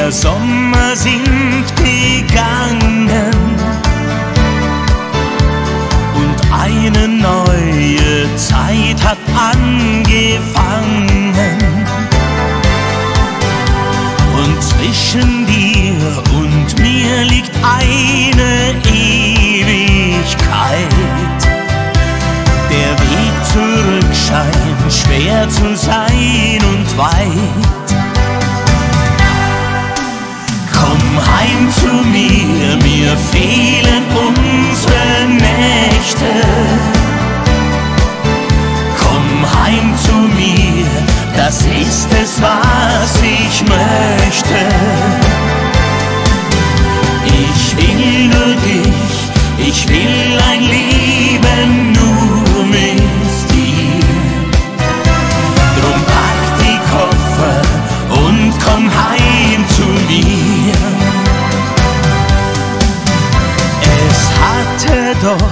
Der Sommer sind gegangen und eine neue Zeit hat angefangen. Und zwischen dir und mir liegt eine Ewigkeit. Der Weg zurück scheint schwer zu sein und weit. Komm heim doch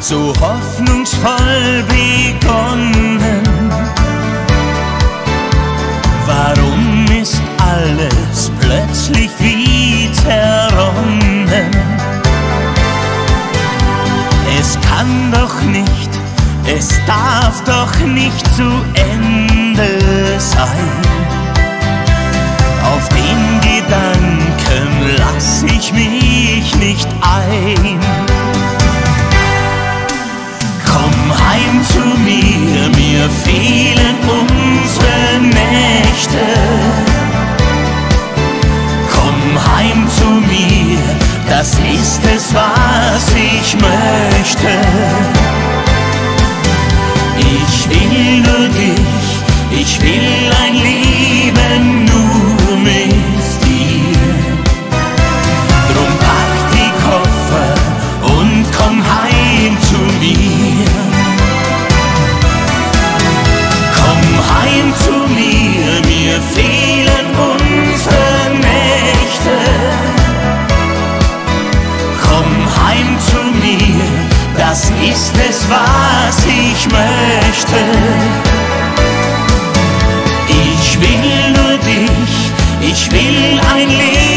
so hoffnungsvoll begonnen. Warum ist alles plötzlich wie zerronnen? Es kann doch nicht, es darf doch nicht zu Ende sein. Auf den Gedanken lass ich mich nicht ein. Heim zu mir, mir fehlen unsere Nächte. ist es, was ich möchte. Ich will nur dich, ich will ein Leben.